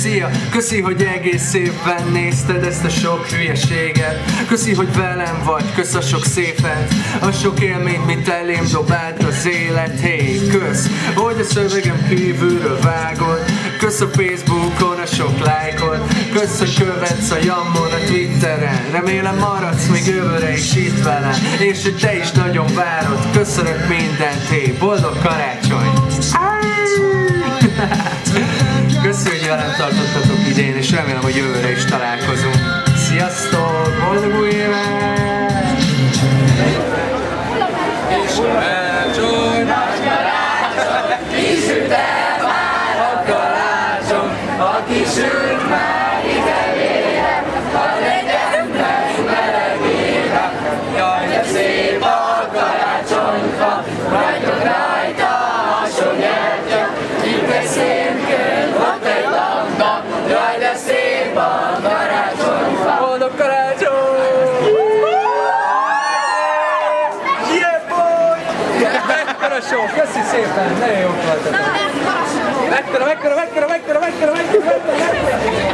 Szia, köszi, hogy egész évben nézted ezt a sok hülyeséget. Köszi, hogy velem vagy, kösz a sok szépet A sok élményt, mit elém dobált az élet. Hey, kösz, hogy a szövegem kívülről vágod. Kösz a Facebookon a sok lájkot. Kösz, hogy követsz a Jammon a Twitteren. Remélem maradsz még jövőre is itt velem. És hogy te is nagyon várod. Köszönök mindent, hey, boldog karácsony! Velem tartottatok idén, és remélem, hogy jövőre is találkozunk. Sziasztok! Boldog új évet! Boldog lasciamo qua si senta, lei è un fratello. Eccolo, eccolo, eccolo, eccolo, eccolo, eccolo, eccolo, eccolo.